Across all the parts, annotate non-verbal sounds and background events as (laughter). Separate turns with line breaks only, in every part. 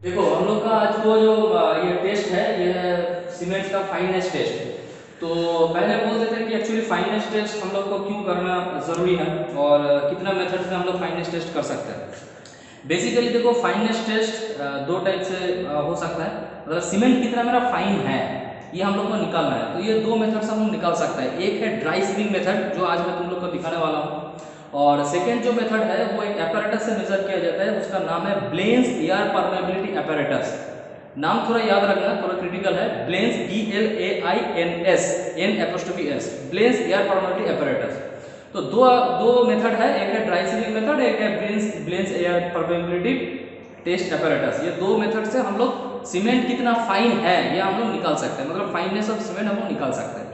देखो, हम लोग का आज को जो ये टेस्ट है, ये सीमेंट का फाइनेस टेस्ट तो पहले बोल देते हैं कि एक्चुअली फाइनेस टेस्ट हम लोग को क्यों करना ज़रूरी है और कितना मेथड से हम लोग फाइनेस टेस्ट कर सकते हैं। बेसिकली देखो फाइनेस टेस्ट दो टाइप से हो सकता है। अगर सीमेंट कितना मेरा फाइन है, ये हम लोग को निकालना है। तो ये दो मेथड से हम लोग निकाल सकते हैं। एक है ड्राई सीविंग मेथड जो आज मैं तुम लोग को दिखाने वाला हूँ। और सेकेंड जो मेथड है, वो एक apparatus से मेजर किया जाता है, उसका नाम है ब्लेंस एयर परमेबिलिटी apparatus. नाम थोड़ा याद रखना, थोड़ा क्रिटिकल है. Blaine's B L A I N S N apostrophe S Blaine's air permeability apparatus. तो दो दो मेथड है, एक है ड्राई सीलिंग मेथड एक है Blaine's Blaine's air permeability test apparatus. ये दो मेथड से हम लोग सीमेंट कितना फाइन है, ये हम लोग निकाल सकते हैं. मतलब फाइननेस ऑफ़ सीमेंट हम लोग निकाल सकते हैं.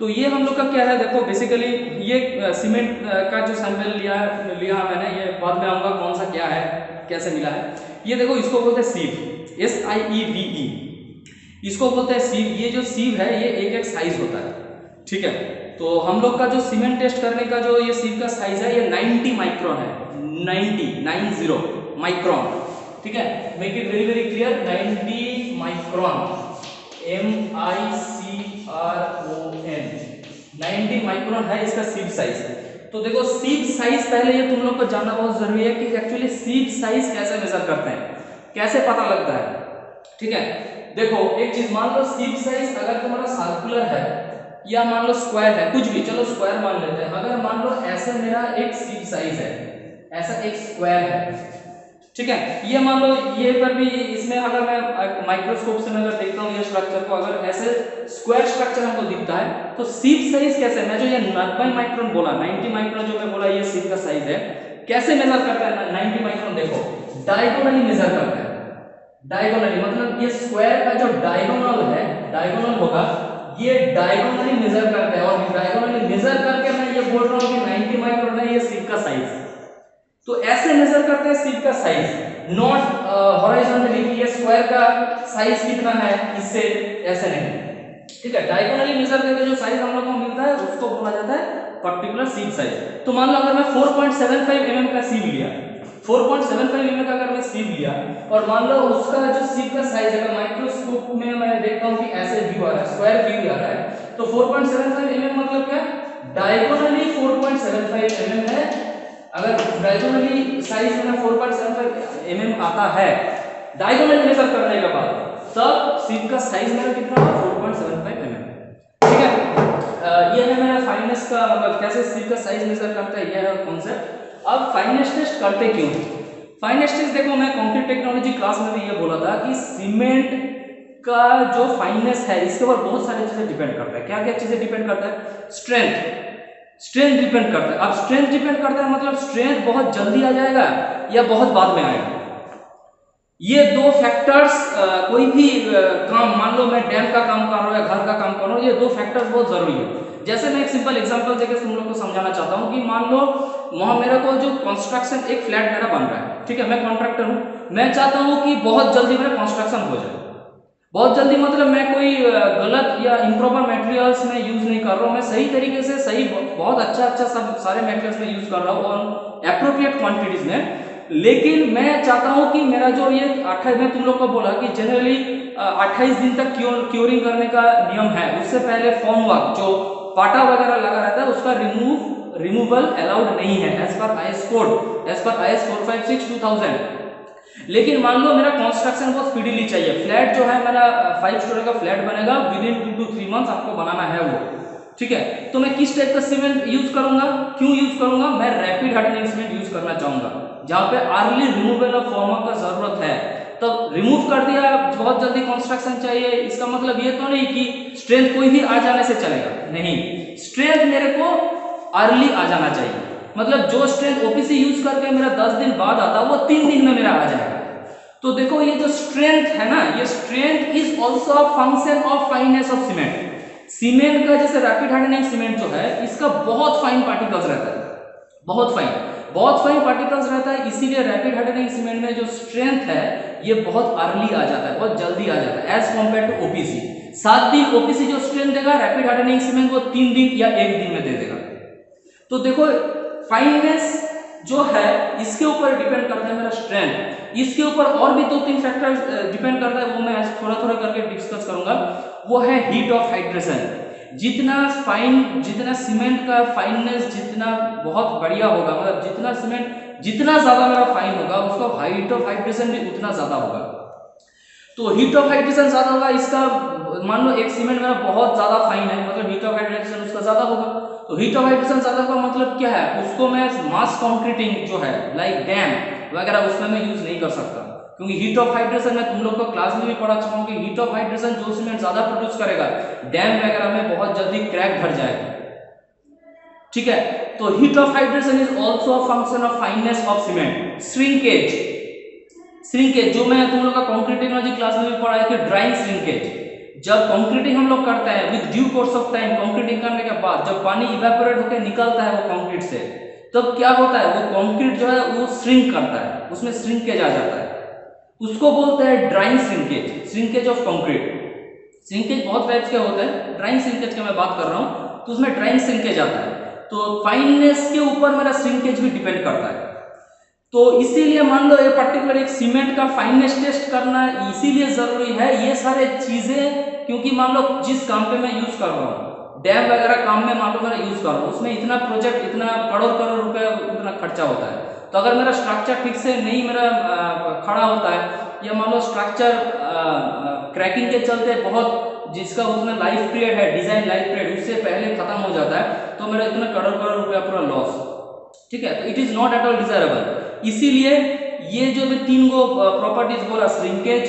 तो ये हम लोग का क्या है? देखो बेसिकली ये सीमेंट का जो सैंपल लिया लिया मैंने, ये बाद में आऊँगा कौन सा क्या है, कैसे मिला है। ये देखो, इसको बोलते हैं sieve S I E V ई इसको बोलते हैं सीव ये जो सीव है, ये एक एक साइज़ होता है, ठीक है? तो हम लोग का जो सीमेंट टेस्ट करने का जो ये सीव का साइज़ है, ये 90 माइक्रोन है 90 90 माइक्रोन ठीक है? Make it very very clear 90 micron M I R O N 90 micron है इसका सीप साइज़। तो देखो सीप साइज़ पहले ये तुम लोग को जानना बहुत ज़रूरी है कि एक्चुअली सीप साइज़ कैसे मेजर करते हैं। कैसे पता लगता है? ठीक है? देखो, एक चीज़, मान लो सीप साइज़ अगर तुम्हारा सर्कुलर है या मान लो स्क्वायर है, कुछ भी, चलो स्क्वायर मान लेते हैं। अगर मान लो ऐसे मेरा एक सीप साइज़ है, ऐसा एक स्क्वायर है ठीक है, ये मान लो, ये पर भी इसमें अगर मैं माइक्रोस्कोप से अगर देखता हूँ ये स्ट्रक्चर को, अगर ऐसे स्क्वायर स्ट्रक्चर हमको दिखता है तो सीप साइज़ कैसे? मैं जो ये 90 माइक्रोन बोला 90 माइक्रोन जो मैं बोला, ये सीप का साइज़ है, कैसे मेजर करता है? 90 माइक्रोन देखो डायगोनली मेजर करता है। डायगोनली मतलब ये स्क्वायर का जो डायगोनल है डायगोनल होगा, ये डायगोनली मेजर करता है, और डायगोनली मेजर करके मैं ये बोल रहा हूँ कि 90 माइक्रोन है, ये सीप का साइज़ तो ऐसे मेजर करते हैं सीप का साइज़ नॉट हॉरिजॉन्टली ये स्क्वायर का साइज़ कितना है, इससे ऐसे नहीं. ठीक है? डायगोनली मेजर करके जो साइज़ हम लोग को मिलता है, उसको बोला जाता है पर्टिकुलर सीप साइज़ तो मान लो अगर मैं 4.75 mm का सीप लिया 4.75 mm का अगर मैं सीप लिया, और मान लो उसका जो सीप का साइज़ अगर माइक्रोस्कोप में मैं देखता हूँ कि ऐसे व्यू आ रहा है स्क्वायर व्यू आ रहा है तो 4.75 mm मतलब क्या डायगोनली 4.75 mm है अगर डायगोनली साइज़ में 4.75 mm आता है। डायगोनल मेजर करने के बाद तब सीप का साइज़ मेरा कितना होगा 4.75 mm ठीक है? ये है मेरा फाइनेस का मतलब कैसे सीप का साइज़ मेजर करता है, ये है कॉन्सेप्ट अब फाइनेस टेस्ट करते क्यों? फाइनेस टेस्ट देखो, मैं कंक्रीट टेक्नोलॉजी क्लास में भी ये बोला था कि सीमेंट का जो फाइनेस है, इसके ऊपर बहुत सारी चीज़ें डिपेंड करता है। क्या क्या चीज़ें डिपेंड करता है? स्ट्रेंथ स्ट्रेंथ डिपेंड करता है। अब स्ट्रेंथ डिपेंड करता है मतलब स्ट्रेंथ बहुत जल्दी आ जाएगा या बहुत बाद में आएगा? ये दो फैक्टर्स कोई भी काम, मान लो मैं डैम का काम कर रहा हूँ या घर का काम कर रहा हूँ, ये दो फैक्टर्स बहुत ज़रूरी है। जैसे मैं एक सिंपल एग्जांपल देकर तुम लोग को समझाना चाहता हूँ कि मान लो वहाँ मेरा को जो कंस्ट्रक्शन एक फ्लैट मेरा बन रहा है, ठीक है? मैं कॉन्ट्रैक्टर हूँ। मैं चाहता हूँ कि बहुत जल्दी मेरा कंस्ट्रक्शन हो जाए। बहुत जल्दी मतलब मैं कोई गलत या इम्प्रॉपर मटेरियल्स में यूज़ नहीं कर रहा हूँ मैं सही तरीके से, सही बहुत अच्छा अच्छा सब सारे मटेरियल्स में यूज़ कर रहा हूँ और अप्रोप्रिएट क्वांटिटीज में। लेकिन मैं चाहता हूँ कि मेरा जो ये अट्ठाईस, मैं तुम लोग को बोला कि जनरली अट्ठाईस दिन तक क्योर क्योरिंग करने का नियम है। उससे पहले फॉर्म वर्क जो पाटा वगैरह लगा रहता है, उसका रिमूव रिमूवल अलाउड नहीं है as per I S code as पर I S four five six two thousand लेकिन मान लो मेरा कंस्ट्रक्शन बहुत स्पीडीली चाहिए। फ्लैट जो है मेरा फाइव स्टोरी का फ्लैट बनेगा within two two three months आपको बनाना है वो। ठीक है? तो मैं किस टाइप का सीमेंट यूज़ करूँगा? क्यों यूज़ करूँगा? मैं रैपिड हार्डनिंग सीमेंट यूज़ करना चाहूँगा। जहाँ पे अर्ली रिमूवल ऑफ़ फॉर्मर का ज़रूरत है। तो रिमूव कर दिया, बहुत जल्दी कंस्ट्रक्शन चाहिए। इसका मतलब ये तो नहीं कि स्ट्रेंथ कोई भी आ जाने से चलेगा। नहीं। स्ट्रेंथ मेरे को अर्ली आ जाना चाहिए। मतलब जो स्ट्रेंथ ओपीसी यूज़ करके मेरा 10 दिन बाद आता, वो तीन दिन में मेरा आ जाएगा। तो देखो, ये जो स्ट्रेंथ है ना, ये strength is also function of fineness of cement cement का जैसे रैपिड हार्डनिंग सीमेंट जो है, इसका बहुत फाइन पार्टिकल्स रहता है। बहुत फाइन बहुत फाइन पार्टिकल्स रहता है, इसीलिए रैपिड हार्डनिंग सीमेंट में जो स्ट्रेंथ है, ये बहुत अर्ली आ जाता है, बहुत जल्दी आ जाता है एज कंपेयर टू ओपीसी सात दिन ओपीसी जो स्ट्रेंथ देगा रैपिड हार्डनिंग सीमेंट को तीन दिन या एक दिन में दे देगा। तो देखो फाइननेस जो है, इसके ऊपर डिपेंड करता है मेरा स्ट्रेंथ इसके ऊपर और भी दो तीन फैक्टर डिपेंड करता है, वो मैं थोड़ा थोड़ा करके डिस्कस करूँगा. वो है हीट ऑफ़ हाइड्रेशन जितना फाइन जितना सीमेंट का फाइननेस जितना बहुत बढ़िया होगा मतलब जितना सीमेंट जितना ज़्यादा मेरा फाइन होगा, उसका हाइट ऑफ़ हाइड्रेशन भी उतना ज़्यादा होगा. तो हीट ऑफ़ हाइड्रेशन ज़्यादा होगा, इसका मान लो एक सीमेंट मेरा बहुत ज़्यादा फाइन है मतलब हीट ऑफ़ हाइड्रेशन उसका ज़्यादा होगा। तो हीट ऑफ़ हाइड्रेशन ज़्यादा का मतलब क्या है? उसको मैं मास कॉन्क्रीटिंग जो है लाइक डैम वगैरह, उसमें मैं यूज़ नहीं कर सकता। क्योंकि हीट ऑफ़ हाइड्रेशन मैं तुम लोग को क्लास में भी पढ़ा चुका हूँ कि हीट ऑफ़ हाइड्रेशन जो सीमेंट ज़्यादा प्रोड्यूस करेगा डैम वगैरह में बहुत जल्दी क्रैक भर जाएगा। ठीक है? तो heat of hydration is also function of fineness of cement shrinkage shrinkage जो मैं तुम लोग का कॉन्क्रीट टेक्नोलॉजी क्लास में भी पढ़ा है कि ड्राइंग श्रिंकेज जब कंक्रीटिंग हम लोग करते हैं with due course of time concreting करने के बाद जब पानी इवेपोरेट होकर निकलता है वो कंक्रीट से, तब क्या होता है? वो कंक्रीट जो है, वो श्रिंक करता है। उसमें श्रिंकेज आ जाता है। उसको बोलते हैं drying shrinkage shrinkage of concrete shrinkage बहुत टाइप्स के होते हैं। ड्राइंग श्रिंकेज की मैं बात कर रहा हूँ तो उसमें ड्राइंग श्रिंकेज आता है। तो फाइननेस के ऊपर मेरा श्रिंकेज भी डिपेंड करता है। तो इसीलिए मान लो ये पर्टिकुलर एक सीमेंट का फाइननेस टेस्ट करना इसीलिए ज़रूरी है, ये सारे चीज़ें, क्योंकि मान लो जिस काम पे मैं यूज़ कर रहा हूँ डैम वगैरह काम में मान लो मेरा यूज़ कर रहा हूँ, उसमें इतना प्रोजेक्ट इतना करोड़ करोड़ रुपए उतना खर्चा होता है। तो अगर मेरा स्ट्रक्चर ठीक से नहीं मेरा खड़ा होता है, या मान लो स्ट्रक्चर क्रैकिंग के चलते बहुत जिसका उसमें लाइफ पीरियड है डिज़ाइन लाइफ पीरियड उससे पहले खत्म हो जाता है तो मेरा इतना करोड़ करोड़ रुपया पूरा लॉस ठीक है? तो it is not at all desirable इसीलिए ये जो भी तीन गो प्रॉपर्टीज़ बोला shrinkage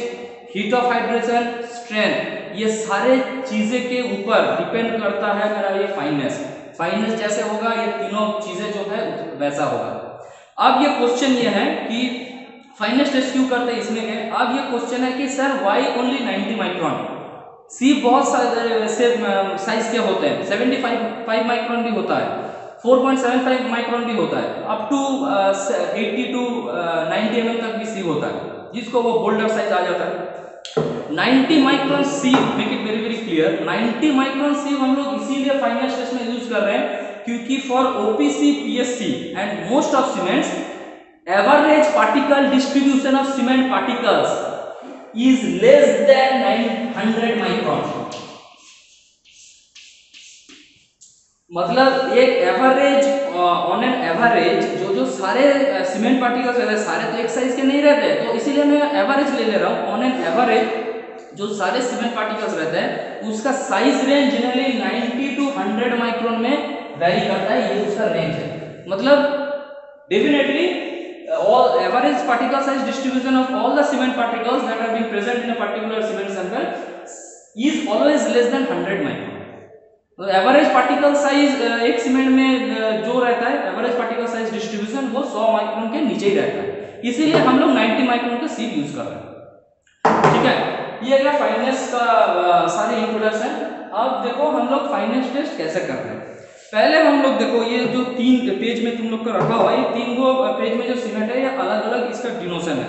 heat of hydration strength ये सारे चीज़ें के ऊपर डिपेंड करता है मेरा ये फाइननेस फाइननेस जैसे होगा, ये तीनों चीज़ें जो है, वैसा होगा। अब ये क्वेश्चन ये है कि फाइननेस टेस्ट क्यों करते हैं इसमें है? अब ये क्वेश्चन है कि sir why only 90 micron sieve बहुत सारे साइज़ के होते हैं। 75 5 माइक्रोन भी होता है। 4.75 माइक्रोन भी होता है। Up to eighty to ninety M तक भी सी होता है, जिसको वो बोल्डर साइज़ आ जाता है। 90 micron sieve make it very very clear 90 micron sieve हम लोग इसीलिए फाइनल स्टेज में यूज़ कर रहे हैं, क्योंकि for OPC PSC and most of cements average particle distribution of cement particles is less than 900 micron मतलब एक एवरेज ऑन एन एवरेज जो जो सारे सीमेंट पार्टिकल्स रहते हैं, सारे तो एक साइज़ के नहीं रहते तो इसीलिए मैं एवरेज ले ले रहा हूँ। ऑन एन एवरेज जो सारे सीमेंट पार्टिकल्स रहते हैं, उसका size range generally 90 to 100 micron में वेरी करता है। ये उसका रेंज है। मतलब definitely all average particle size distribution of all the cement particles that have been present in a particular cement sample is always less than 100 micron. तो average particle size एक cement में जो रहता है एवरेज पार्टिकल साइज़ डिस्ट्रीब्यूशन वो 100 micron के नीचे ही रहता है। इसीलिए हम लोग 90 माइक्रोन का सीप यूज़ कर रहे हैं। ठीक है? ये गया फाइनेंस का सारे इंट्रोडक्शन अब देखो हम लोग फाइनेंस टेस्ट कैसे कर रहे हैं। पहले हम लोग देखो, ये जो तीन पेज में तुम लोग का रखा हुआ है तीन गो पेज में जो सीमेंट है, ये अलग अलग इसका डिनोशन है।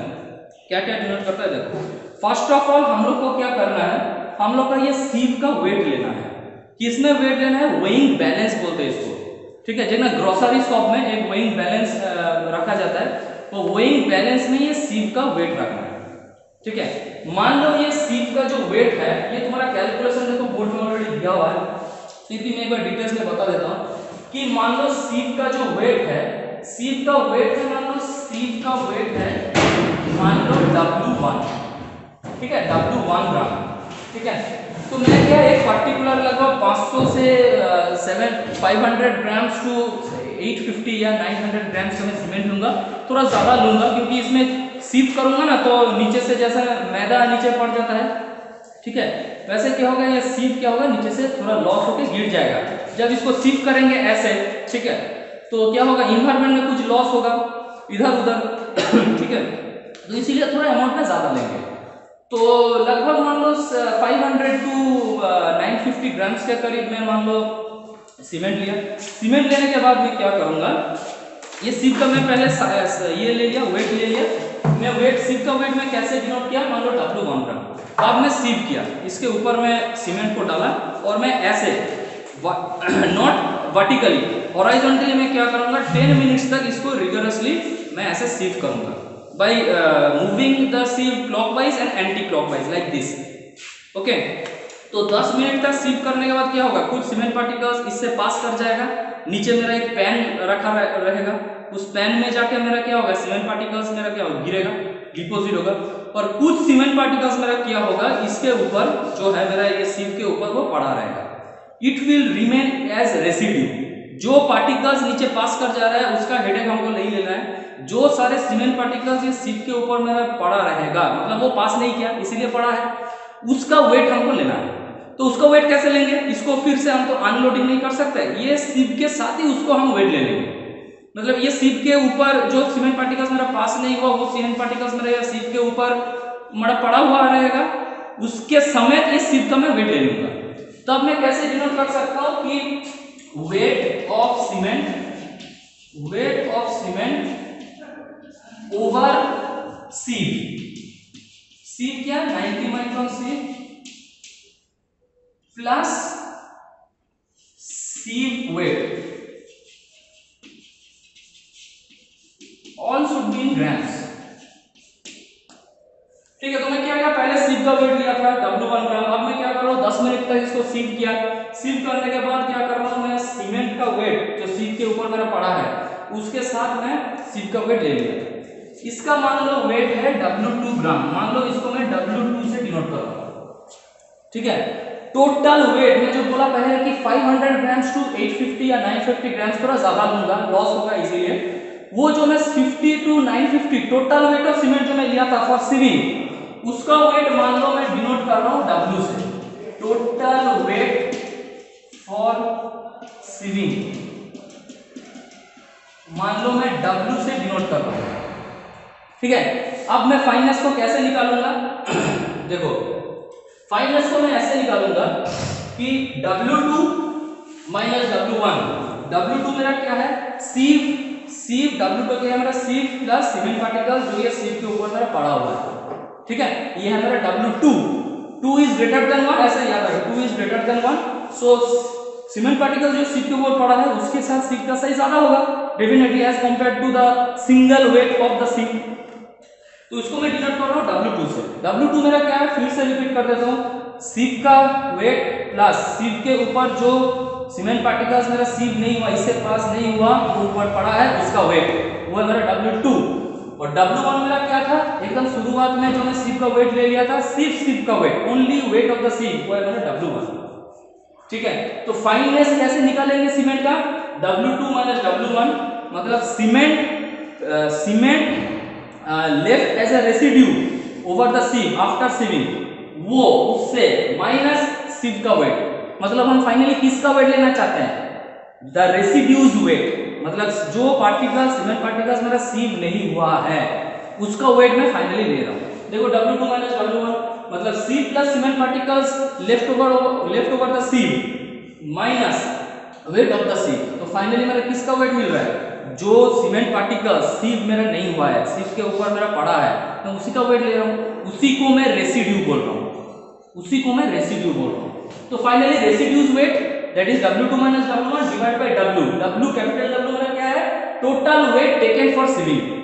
क्या क्या डिनोट करता है देखो। फ़र्स्ट ऑफ़ ऑल हम लोग को क्या करना है, हम लोग का ये सीव का वेट लेना है। किसमें वेट लेना है? वेइंग बैलेंस बोलते हैं इसको। ठीक है, जितना ग्रोसरी शॉप में एक वेइंग बैलेंस रखा जाता है तो वेइंग बैलेंस में ये सीव का वेट रखना है। ठीक है, मान लो ये सीप का जो वेट है, ये तुम्हारा कैलकुलेशन देखो बोर्ड में ऑलरेडी दिया हुआ है। सीपी में एक बार डिटेल्स में बता देता हूँ कि मान लो सीप का जो वेट है सीप का वेट है, मान लो सीप का वेट है, मान लो डब्ल्यू वन ठीक है डब्ल्यू वन ग्राम। ठीक है तो मैं क्या एक पर्टिकुलर लगभग 500 से seven five hundred grams to 850 या 900 ग्राम्स का मैं सीमेंट लूँगा। थोड़ा ज़्यादा लूँगा क्योंकि इसमें सीप करूँगा ना तो नीचे से जैसा मैदा नीचे पड़ जाता है, ठीक है? वैसे क्या होगा, ये सीप क्या होगा, नीचे से थोड़ा लॉस होकर गिर जाएगा। जब इसको सीप करेंगे ऐसे, ठीक है? तो क्या होगा इन्वायरमेंट में कुछ लॉस होगा इधर उधर ठीक है? तो इसीलिए थोड़ा अमाउंट में ज़्यादा लेंगे। तो लगभग मान लो 500 टू 950 ग्राम्स के करीब में मान लो सीमेंट लिया। सीमेंट लेने के बाद मैं क्या करूँगा, ये सीप का मैं पहले ये ले लिया वेट ले लिया। मैं वेट सीप का वेट में कैसे डिनोट किया, मान लो डब्लू वन ग्राम अब मैं सीप किया, इसके ऊपर मैं सीमेंट को डाला और मैं ऐसे नॉट वर्टिकली हॉराइजॉन्टली मैं क्या करूँगा 10 मिनट्स तक इसको रिगरसली मैं ऐसे सीव करूँगा। By moving the sieve clockwise and anti clockwise like this okay तो 10 मिनट तक सीव करने के बाद क्या होगा? कुछ सीमेंट पार्टिकल्स इससे पास कर जाएगा। नीचे मेरा एक पैन रखा रहेगा। उस पैन में जाके मेरा क्या होगा? सीमेंट पार्टिकल्स मेरा क्या होगा? गिरेगा। डिपोजिट होगा। और कुछ सीमेंट पार्टिकल्स मेरा क्या होगा? इसके ऊपर जो है मेरा ये सीव के ऊपर वो पड़ा रहेगा। It will remain as residue जो पार्टिकल्स नीचे पास कर जा रहा है, उसका हेडेक हमको नहीं लेना है। जो सारे सीमेंट पार्टिकल्स ये सीव के ऊपर मेरा पड़ा रहेगा मतलब वो पास नहीं किया, इसीलिए पड़ा है। उसका वेट हमको लेना है। तो उसका वेट कैसे लेंगे? इसको फिर से हम तो अनलोडिंग नहीं कर सकते। ये सीव के साथ ही उसको हम वेट ले लेंगे। मतलब ये सीप के ऊपर जो सीमेंट पार्टिकल्स मेरा पास नहीं हुआ, वो सीमेंट पार्टिकल्स मेरे सीप के ऊपर मेरा पड़ा हुआ रहेगा। उसके समय ये सीप का मैं वेट ले लूँगा। तब मैं कैसे डिनोट कर सकता हूँ कि weight of cement weight of cement over sieve sieve क्या? 90 micron sieve plus sieve weight all should be in grams ठीक है तो मैं क्या किया? पहले सीव का वेट लिया था डब्ल्यू वन ग्राम अब मैं क्या कर रहा हूँ? दस मिनट तक इसको सीव किया। सीव करने के बाद क्या कर रहा हूँ मैं? सीमेंट का वेट जो सीव के ऊपर मेरा पड़ा है, उसके साथ मैं सीव का वेट ले लिया। इसका मान लो वेट है डब्ल्यू टू ग्राम मान लो इसको मैं डब्ल्यू टू से डिनोट कर रहा हूँ। ठीक है? टोटल वेट मैं जो बोला पहले कि 500 ग्राम्स टू 850 या 950 ग्राम्स थोड़ा ज़्यादा लूँगा लॉस होगा इसीलिए वो जो मैं 50 to 950 total weight of cement जो मैं लिया था फॉर सीविंग उसका वेट मान लो मैं डिनोट कर रहा हूँ डब्ल्यू से। टोटल वेट फॉर सीविंग मान लो मैं डब्ल्यू से डिनोट कर रहा हूँ। ठीक है? अब मैं फाइनेंस को कैसे निकालूँगा? (coughs) देखो फाइनेंस को मैं ऐसे निकालूँगा कि W2 minus W one W two मेरा क्या है? सीव सीव डब्ल्यू टू क्या है? मेरा सीव प्लस सीमेंट पार्टिकल जो ये सीव के ऊपर मेरा पड़ा हुआ है। ठीक है? ये है मेरा W two two is greater than one ऐसा याद रखें। Two is greater than one so cement particle जो सीव के ऊपर पड़ा है उसके साथ सीव का साइज़ ज़्यादा होगा। Definitely as compare to the single weight of the sieve तो इसको मैं डिनोट कर रहा हूँ W2 से। W2 मेरा क्या है? फिर से रिपीट कर देता हूँ। सीव का वेट प्लस सीव के ऊपर जो सीमेंट पार्टिकल्स मेरा सीव नहीं हुआ, इससे पास नहीं हुआ वो ऊपर पड़ा है, उसका वेट वो है मेरा W2 और W1 मेरा क्या था? एकदम शुरुआत में जो मैं सीव का वेट ले लिया था सिर्फ़ सीव का weight only weight of the sieve वो है मेरा W1 ठीक है? तो फाइननेस कैसे निकालेंगे सीमेंट का? W2 माइनस W1 मतलब cement cement left as a residue over the sieve after sieving वो, उससे माइनस सीव का वेट मतलब हम फाइनली किसका वेट लेना चाहते हैं? द रेसिड्यूज वेट मतलब जो पार्टिकल सीमेंट पार्टिकल्स मेरा सीव नहीं हुआ है, उसका वेट मैं फाइनली ले रहा हूँ. देखो W2 to minus W one मतलब C plus cement particles left over left over the sieve minus weight of the sieve तो फाइनली मेरा किसका वेट मिल रहा है? जो सीमेंट पार्टिकल सीव मेरा नहीं हुआ है सीव के ऊपर मेरा पड़ा है, मैं उसी का वेट ले रहा हूँ, उसी को मैं रेसिड्यू बोल रहा हूँ, उसी को मैं रेसिड्यू बोल रहा हूँ। तो finally residues weight that is W2 minus W1 divided by W W capital W मेरा क्या है? Total weight taken for cement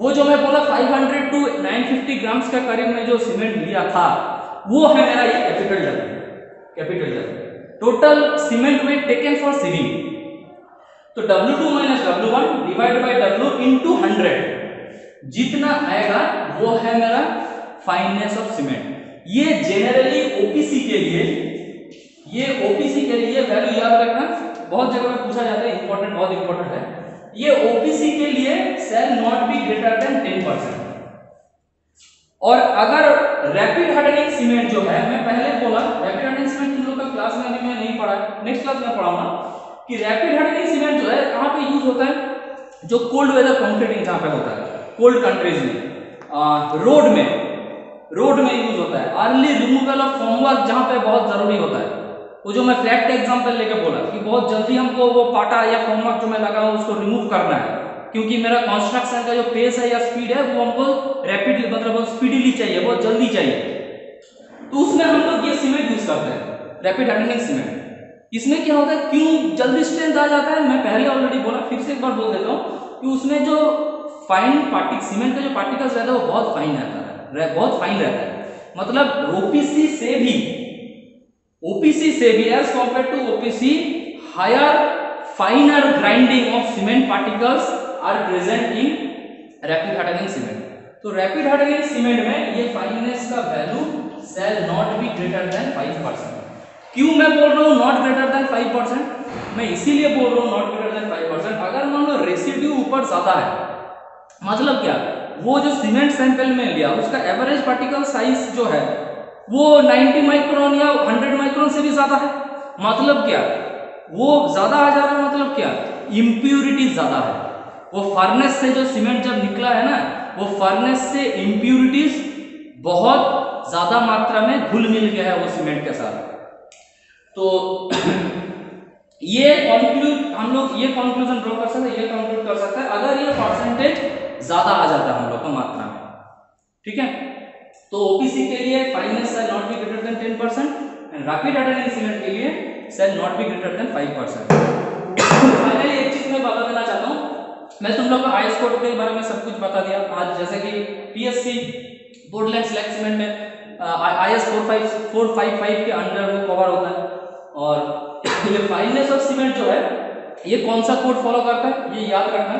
वो जो मैं बोला 500 टू 950 ग्राम्स के करीब में जो सीमेंट लिया था, वो है मेरा ये capital W capital W. Total cement weight taken for sieving तो W2 minus W1 divide by W into 100 जितना आएगा, वो है मेरा फाइननेस ऑफ़ सीमेंट ये जेनरली ओपीसी के लिए, ये ओपीसी के लिए वैल्यू याद रखना, बहुत जगह में पूछा जाता है इंपॉर्टेंट बहुत इंपॉर्टेंट है. ये ओपीसी के लिए shall not be greater than 10 percent और अगर रैपिड हार्डनिंग सीमेंट जो है, मैं पहले बोला रैपिड हार्डनिंग सीमेंट तुम लोग का क्लास में मैं नहीं पढ़ा नेक्स्ट क्लास में पढ़ाऊँगा. कि रैपिड हार्डनिंग सीमेंट जो है, कहाँ पे यूज़ होता है? जो कोल्ड वेदर कंक्रीटिंग जहाँ पे होता है कोल्ड कंट्रीज़ में रोड में रोड में यूज़ होता है। अर्ली रिमूवल ऑफ़ फॉर्मवर्क जहाँ पे बहुत ज़रूरी होता है। वो जो मैं फ्लैट का एग्जांपल लेके बोला कि बहुत जल्दी हमको वो पाटा या फॉर्मवर्क जो मैं लगा हूँ उसको रिमूव करना है। क्योंकि मेरा कंस्ट्रक्शन का जो पेस है या स्पीड है, वो हमको रैपिडली मतलब स्पीडली चाहिए, बहुत जल्दी चाहिए। तो उसमें हम लोग ये सीमेंट यूज़ करते हैं रैपिड हार्डनिंग सीमेंट इसमें क्या होता है, क्यों जल्दी स्ट्रेंथ आ जाता है? मैं पहले ऑलरेडी बोला, फिर से एक बार बोल देता हूँ कि उसमें जो फाइन पार्टिक सीमेंट का जो पार्टिकल्स रहता है, वो बहुत फाइन रहता है। बहुत फाइन रहता है। मतलब ओपीसी से भी ओपीसी से भी as compare to OPC higher finer grinding of cement particles are present in rapid hardening cement तो रैपिड हार्डनिंग सीमेंट में ये फाइननेस का value shall not be greater than five percent क्यों मैं बोल रहा हूँ not greater than five percent मैं इसीलिए बोल रहा हूँ not greater than five percent अगर मान लो रेसिड्यू ऊपर ज़्यादा है मतलब क्या? वो जो सीमेंट सैंपल में लिया, उसका एवरेज पार्टिकल साइज़ जो है, वो 90 माइक्रोन या 100 माइक्रोन से भी ज़्यादा है। मतलब क्या? वो ज़्यादा आ जा रहा है मतलब क्या? इम्प्यूरिटी ज़्यादा है। वो फर्नेस से जो सीमेंट जब निकला है ना, वो फर्नेस से इम्प्यूरिटीज बहुत ज़्यादा मात्रा में घुल मिल गया है वो सीमेंट के साथ। तो (clears throat) ये कंक्लूड हम लोग ये कंक्लूजन ड्रॉ कर सकते हैं, ये कंक्लूड कर सकते हैं। अगर ये परसेंटेज ज़्यादा आ जाता है हम लोग को मात्रा में, ठीक है? तो ओपीसी के लिए fineness shall not be greater than ten percent and rapid attendance cement के लिए shall not be greater than five percent finally एक चीज़ मैं बता देना चाहता हूँ। मैं तुम लोग को आई कोड के बारे में सब कुछ बता दिया। आज जैसे कि पीएससी बोर्डलैंड सिलेक्ट सीमेंट में I S four five four five five के अंडर वो कवर होता है। और (coughs) ये फाइननेस ऑफ़ सीमेंट जो है, ये कौन सा कोड फॉलो करता है? ये याद रखना।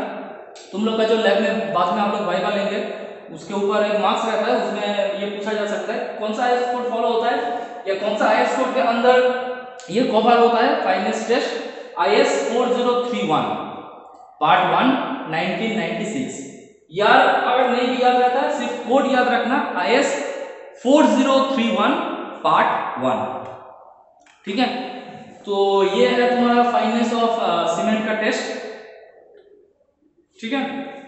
तुम लोग का जो लैब में, बाद में आप लोग वाइवा लेंगे, उसके ऊपर एक मार्क्स रहता है, उसमें ये पूछा जा सकता है, कौन सा आईएस कोड फॉलो होता है, या कौन सा आईएस कोड के अंदर ये कवर होता है? Fineness test IS 4031 part one 1996 यार, अगर नहीं भी याद रहता है सिर्फ़ कोड याद रखना I S four zero three one part one ठीक है? तो ये है तुम्हारा फाइनेस ऑफ़ सीमेंट का टेस्ट ठीक है?